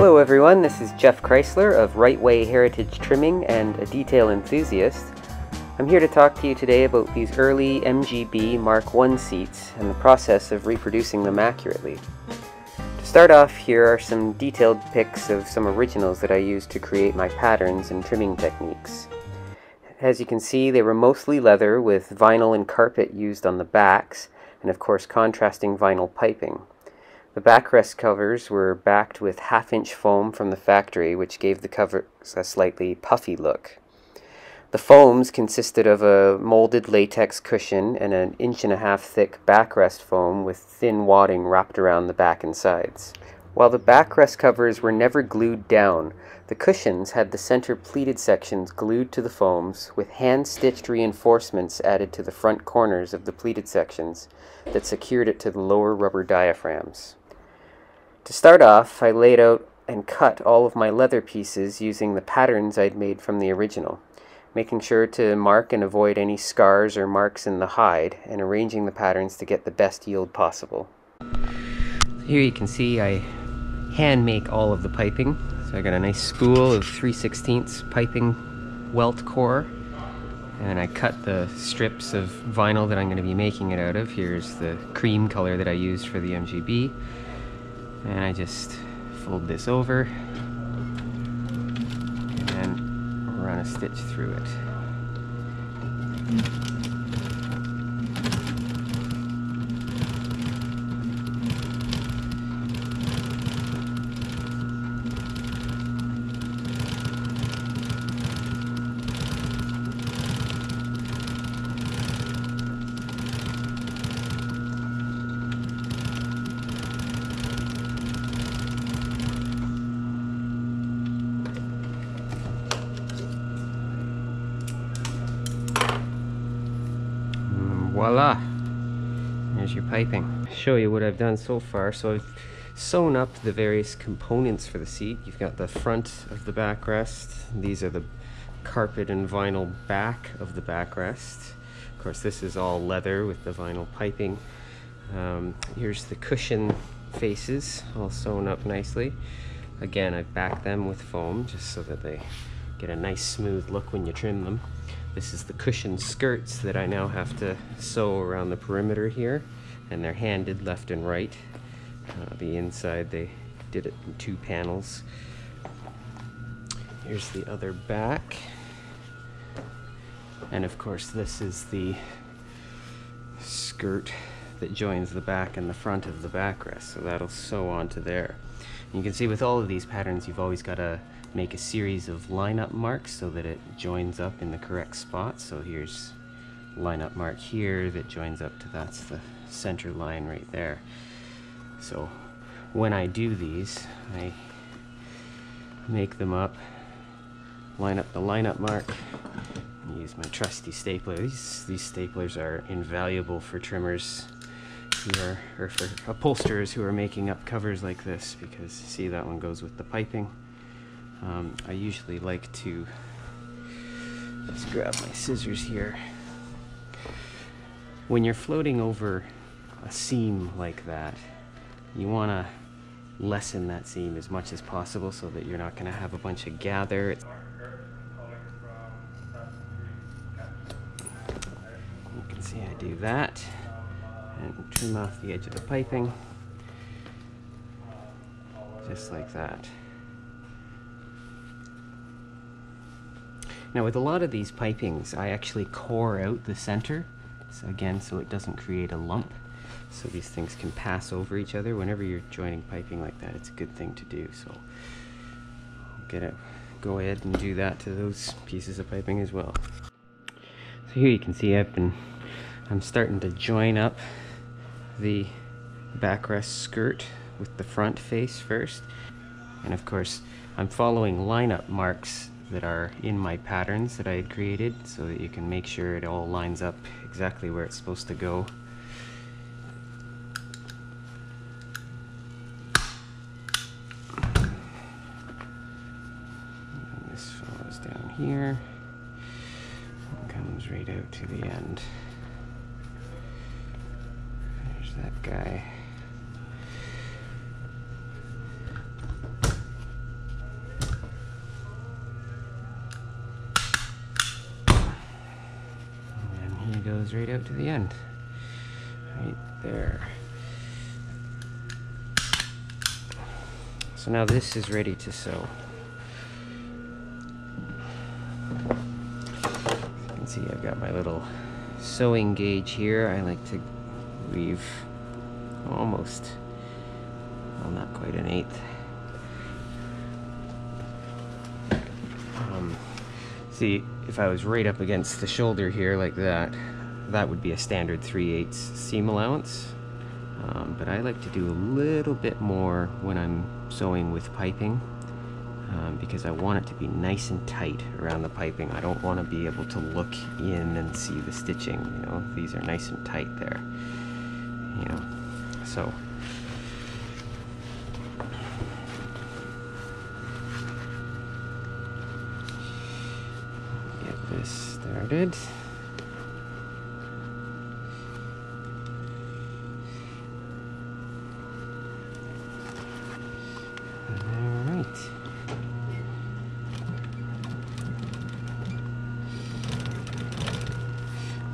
Hello everyone, this is Geoff Chrysler of Rightway Heritage Trimming and a detail enthusiast. I'm here to talk to you today about these early MGB Mark I seats and the process of reproducing them accurately. To start off, here are some detailed pics of some originals that I used to create my patterns and trimming techniques. As you can see, they were mostly leather with vinyl and carpet used on the backs, and of course contrasting vinyl piping. The backrest covers were backed with half-inch foam from the factory, which gave the covers a slightly puffy look. The foams consisted of a molded latex cushion and an inch and a half thick backrest foam with thin wadding wrapped around the back and sides. While the backrest covers were never glued down, the cushions had the center pleated sections glued to the foams with hand-stitched reinforcements added to the front corners of the pleated sections that secured it to the lower rubber diaphragms. To start off, I laid out and cut all of my leather pieces using the patterns I'd made from the original, making sure to mark and avoid any scars or marks in the hide, and arranging the patterns to get the best yield possible. Here you can see I hand make all of the piping. So I got a nice spool of 3 16 piping welt core and I cut the strips of vinyl that I'm going to be making it out of. Here's the cream color that I used for the MGB and I just fold this over and run a stitch through it. Voila. There's your piping. Show you what I've done so far. So I've sewn up the various components for the seat. You've got the front of the backrest. These are the carpet and vinyl back of the backrest. Of course this is all leather with the vinyl piping. Um, here's the cushion faces all sewn up nicely. Again I've backed them with foam just so that they get a nice smooth look when you trim them this is the cushion skirts that I now have to sew around the perimeter here, and they're handed left and right. Uh, the inside, they did it in two panels. Here's the other back. And of course, this is the skirt that joins the back and the front of the backrest, so that'll sew onto there. And you can see with all of these patterns, you've always got to make a series of lineup marks so that it joins up in the correct spot. So here's lineup mark here that joins up to that's the center line right there. So when I do these, I make them up, line up the lineup mark, use my trusty stapler. These, these staplers are invaluable for trimmers who are, or for upholsterers who are making up covers like this because see that one goes with the piping. Um, I usually like to just grab my scissors here. When you're floating over a seam like that, you want to lessen that seam as much as possible so that you're not going to have a bunch of gather. You can see I do that and trim off the edge of the piping just like that. Now with a lot of these pipings, I actually core out the center, so again, so it doesn't create a lump. So these things can pass over each other. Whenever you're joining piping like that, it's a good thing to do. So I'll get it, go ahead and do that to those pieces of piping as well. So here you can see I've been, I'm starting to join up the backrest skirt with the front face first. And of course, I'm following lineup marks that are in my patterns that I had created so that you can make sure it all lines up exactly where it's supposed to go. This follows down here and comes right out to the end. There's that guy. Goes right out to the end. Right there. So now this is ready to sew. you can see I've got my little sewing gauge here. I like to leave almost, well not quite an eighth. Um, see, if I was right up against the shoulder here like that, that would be a standard 3 8 seam allowance. Um, but I like to do a little bit more when I'm sewing with piping um, because I want it to be nice and tight around the piping. I don't want to be able to look in and see the stitching, you know, these are nice and tight there, you know, so. Get this started.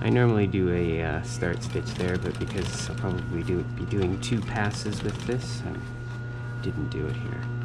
I normally do a uh, start stitch there, but because I'll probably do be doing two passes with this, I didn't do it here.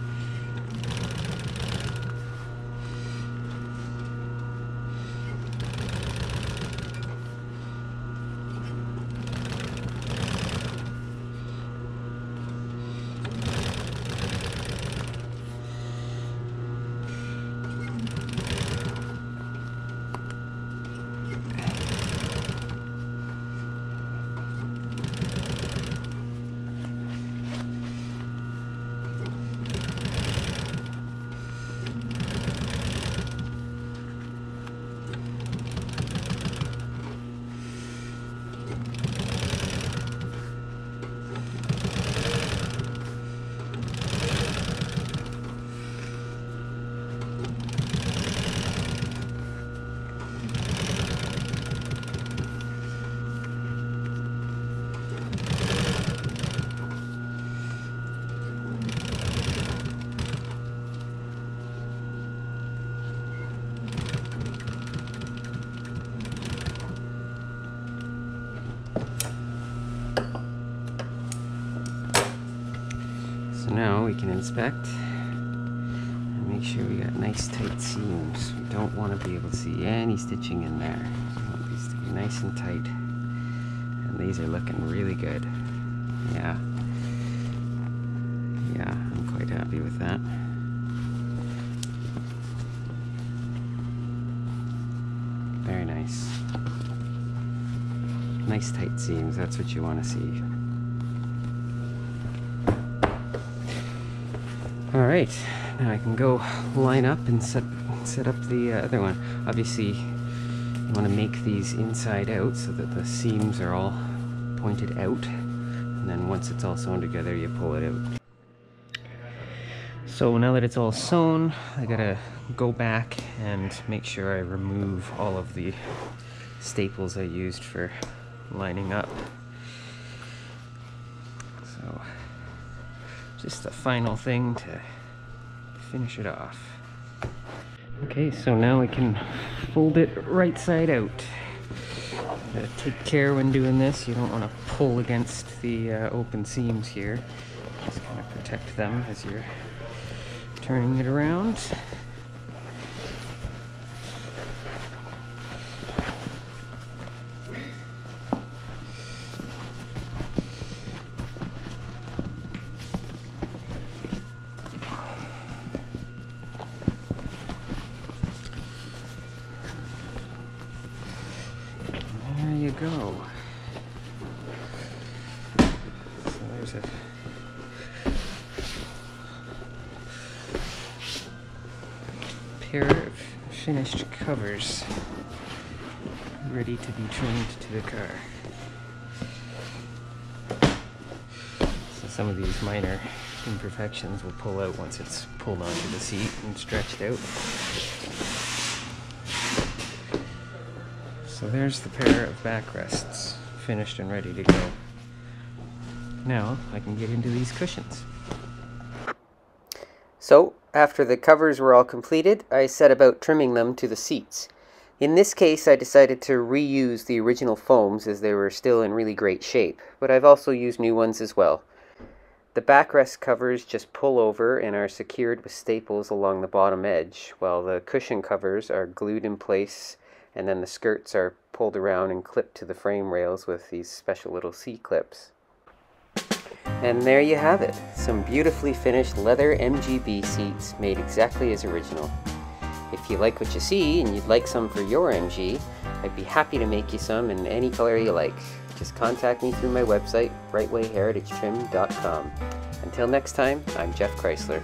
We can inspect and make sure we got nice tight seams. We don't want to be able to see any stitching in there. We want these to be nice and tight. And these are looking really good. Yeah. Yeah, I'm quite happy with that. Very nice. Nice tight seams, that's what you want to see. All right, now I can go line up and set set up the uh, other one. Obviously, you want to make these inside out so that the seams are all pointed out. And then once it's all sewn together, you pull it out. So now that it's all sewn, I gotta go back and make sure I remove all of the staples I used for lining up. So just the final thing to finish it off. Okay, so now I can fold it right side out. Uh, take care when doing this, you don't want to pull against the uh, open seams here. Just kind of protect them as you're turning it around. Pair of finished covers ready to be trimmed to the car. So some of these minor imperfections will pull out once it's pulled onto the seat and stretched out. So there's the pair of backrests, finished and ready to go. Now I can get into these cushions. So, after the covers were all completed, I set about trimming them to the seats. In this case, I decided to reuse the original foams as they were still in really great shape, but I've also used new ones as well. The backrest covers just pull over and are secured with staples along the bottom edge, while the cushion covers are glued in place and then the skirts are pulled around and clipped to the frame rails with these special little C-clips. And there you have it, some beautifully finished leather MGB seats made exactly as original. If you like what you see and you'd like some for your MG, I'd be happy to make you some in any color you like. Just contact me through my website, rightwayheritagetrim.com. Until next time, I'm Geoff Chrysler.